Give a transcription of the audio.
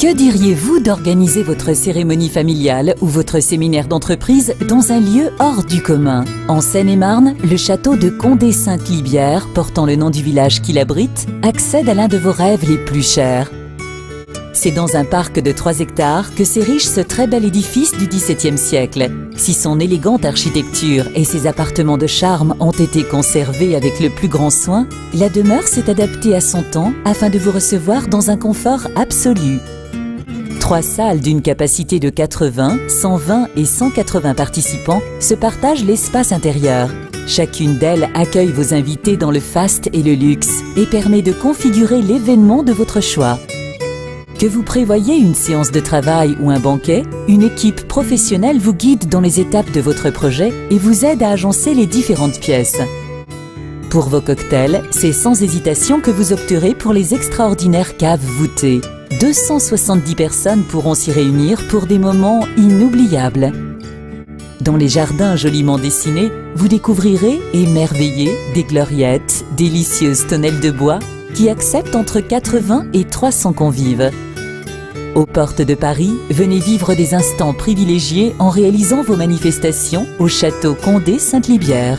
Que diriez-vous d'organiser votre cérémonie familiale ou votre séminaire d'entreprise dans un lieu hors du commun? En Seine-et-Marne, le château de Condé-Sainte-Libière, portant le nom du village qui l'abrite, accède à l'un de vos rêves les plus chers. C'est dans un parc de 3 hectares que s'érige ce très bel édifice du XVIIe siècle. Si son élégante architecture et ses appartements de charme ont été conservés avec le plus grand soin, la demeure s'est adaptée à son temps afin de vous recevoir dans un confort absolu. Trois salles d'une capacité de 80, 120 et 180 participants se partagent l'espace intérieur. Chacune d'elles accueille vos invités dans le faste et le luxe et permet de configurer l'événement de votre choix. Que vous prévoyez une séance de travail ou un banquet, une équipe professionnelle vous guide dans les étapes de votre projet et vous aide à agencer les différentes pièces. Pour vos cocktails, c'est sans hésitation que vous opterez pour les extraordinaires caves voûtées. 270 personnes pourront s'y réunir pour des moments inoubliables. Dans les jardins joliment dessinés, vous découvrirez émerveillés des gloriettes, délicieuses tonnelles de bois qui acceptent entre 80 et 300 convives. Aux portes de Paris, venez vivre des instants privilégiés en réalisant vos manifestations au château Condé Sainte-Libière.